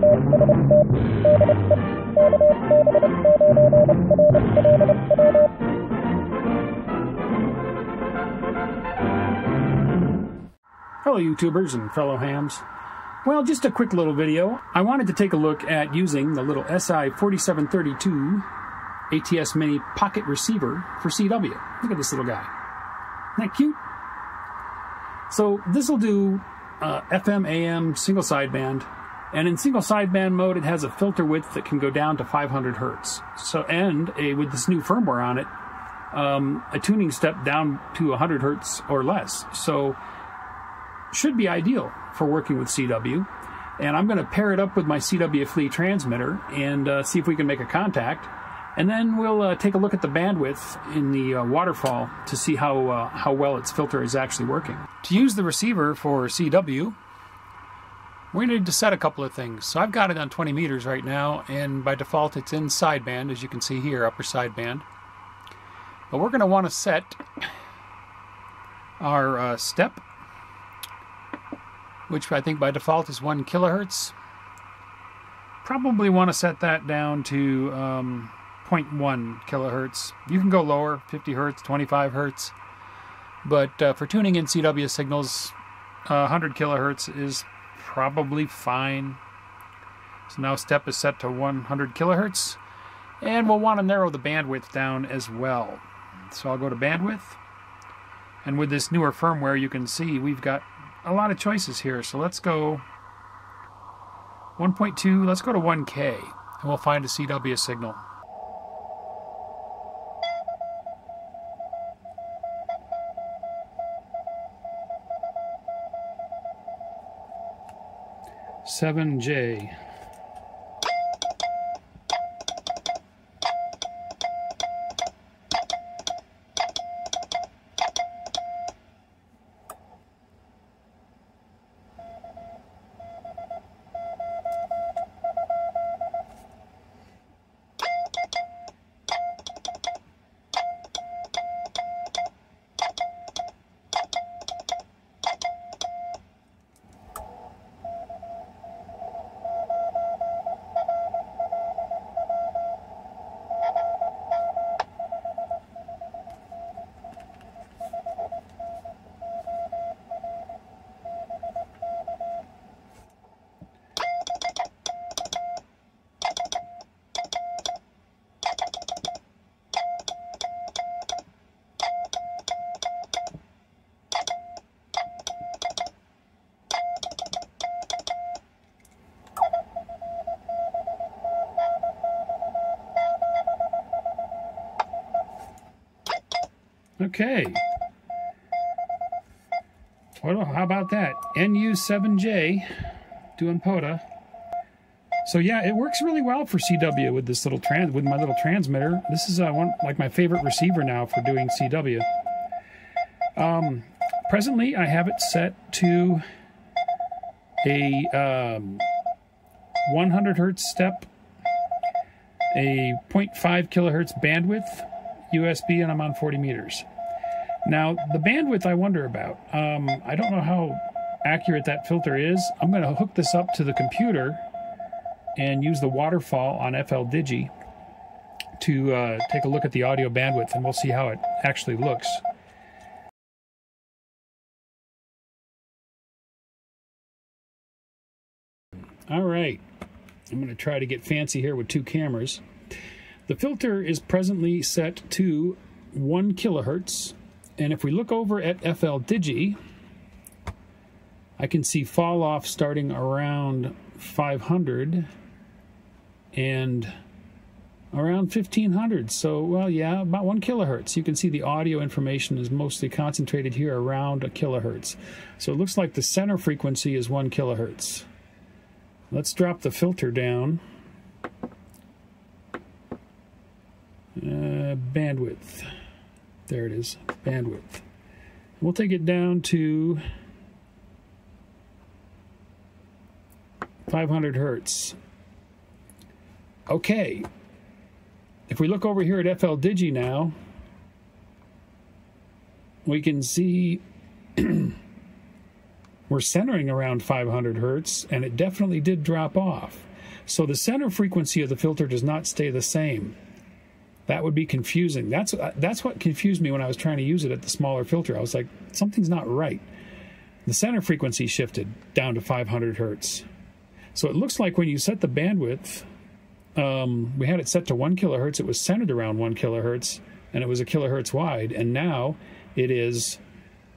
Hello YouTubers and fellow hams. Well, just a quick little video. I wanted to take a look at using the little SI4732 ATS Mini pocket receiver for CW. Look at this little guy. Isn't that cute? So this will do uh, FM, AM, single sideband, and in single sideband mode, it has a filter width that can go down to 500 hertz. So, and a, with this new firmware on it, um, a tuning step down to 100 hertz or less. So should be ideal for working with CW. And I'm going to pair it up with my CW Flea transmitter and uh, see if we can make a contact. And then we'll uh, take a look at the bandwidth in the uh, waterfall to see how, uh, how well its filter is actually working. To use the receiver for CW, we need to set a couple of things. So I've got it on 20 meters right now, and by default it's in sideband, as you can see here, upper sideband. But we're going to want to set our uh, step which I think by default is 1 kilohertz. Probably want to set that down to um, 0.1 kilohertz. You can go lower, 50 hertz, 25 hertz. But uh, for tuning in CW signals, uh, 100 kilohertz is probably fine. So now step is set to 100 kilohertz. And we'll want to narrow the bandwidth down as well. So I'll go to bandwidth. And with this newer firmware, you can see we've got a lot of choices here. So let's go 1.2, let's go to 1K, and we'll find a CW signal. 7J. Okay. Well, how about that? NU7J doing POTA. So yeah, it works really well for CW with this little trans with my little transmitter. This is uh, one like my favorite receiver now for doing CW. Um, presently, I have it set to a um, 100 hertz step, a 0.5 kilohertz bandwidth, USB, and I'm on 40 meters. Now, the bandwidth I wonder about. Um, I don't know how accurate that filter is. I'm going to hook this up to the computer and use the waterfall on FL Digi to uh, take a look at the audio bandwidth, and we'll see how it actually looks. All right, I'm going to try to get fancy here with two cameras. The filter is presently set to 1 kilohertz and if we look over at FL Digi, I can see fall off starting around 500 and around 1500. So, well, yeah, about one kilohertz. You can see the audio information is mostly concentrated here around a kilohertz. So it looks like the center frequency is one kilohertz. Let's drop the filter down. Uh, bandwidth. There it is, bandwidth. We'll take it down to 500 hertz. Okay. If we look over here at FL Digi now, we can see we're centering around 500 hertz, and it definitely did drop off. So the center frequency of the filter does not stay the same. That would be confusing. That's that's what confused me when I was trying to use it at the smaller filter. I was like, something's not right. The center frequency shifted down to 500 hertz. So it looks like when you set the bandwidth, um, we had it set to one kilohertz. It was centered around one kilohertz, and it was a kilohertz wide. And now it is.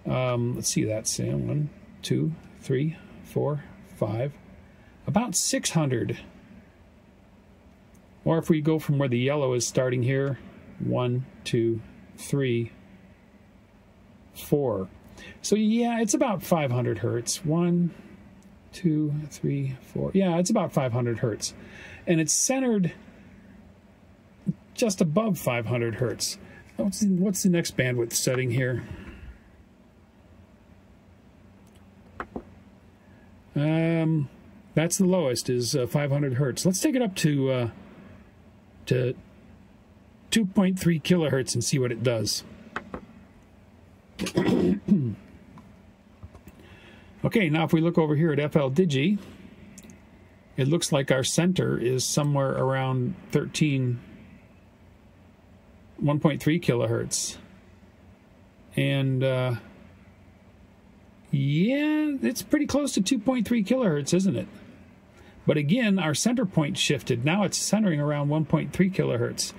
Um, let's see that. Sam. One, two, three, four, five, about 600. Or if we go from where the yellow is starting here, one, two, three, four. So yeah, it's about 500 hertz. One, two, three, four. Yeah, it's about 500 hertz. And it's centered just above 500 hertz. What's the, what's the next bandwidth setting here? Um, that's the lowest is uh, 500 hertz. Let's take it up to uh, to 2.3 kilohertz and see what it does. okay, now if we look over here at FL Digi, it looks like our center is somewhere around 13 1.3 kilohertz. And uh, yeah, it's pretty close to 2.3 kilohertz, isn't it? But again, our center point shifted. Now it's centering around 1.3 kilohertz.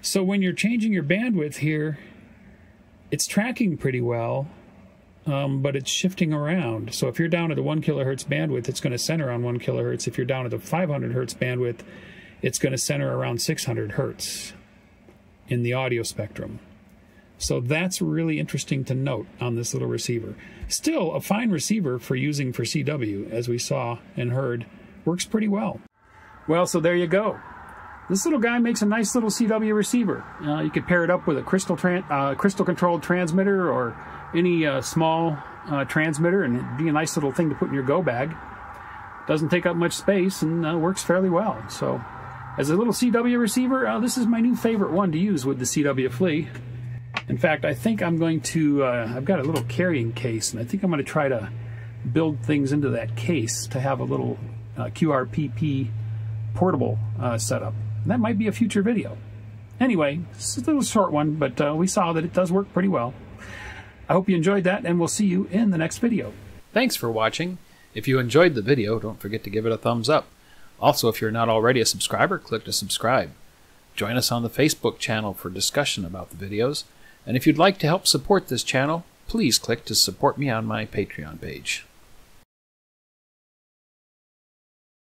So when you're changing your bandwidth here, it's tracking pretty well, um, but it's shifting around. So if you're down at a 1 kilohertz bandwidth, it's going to center on 1 kilohertz. If you're down at the 500 hertz bandwidth, it's going to center around 600 hertz in the audio spectrum. So that's really interesting to note on this little receiver. Still, a fine receiver for using for CW, as we saw and heard works pretty well. Well, so there you go. This little guy makes a nice little CW receiver. Uh, you could pair it up with a crystal uh, crystal controlled transmitter or any uh, small uh, transmitter, and it'd be a nice little thing to put in your go bag. Doesn't take up much space and uh, works fairly well. So, as a little CW receiver, uh, this is my new favorite one to use with the CW Flea. In fact, I think I'm going to. I've got a little carrying case, and I think I'm going to try to build things into that case to have a little uh, QRPP portable uh, setup. That might be a future video. Anyway, it's a little short one, but uh, we saw that it does work pretty well. I hope you enjoyed that, and we'll see you in the next video. Thanks for watching. If you enjoyed the video, don't forget to give it a thumbs up. Also, if you're not already a subscriber, click to subscribe. Join us on the Facebook channel for discussion about the videos. And if you'd like to help support this channel, please click to support me on my Patreon page.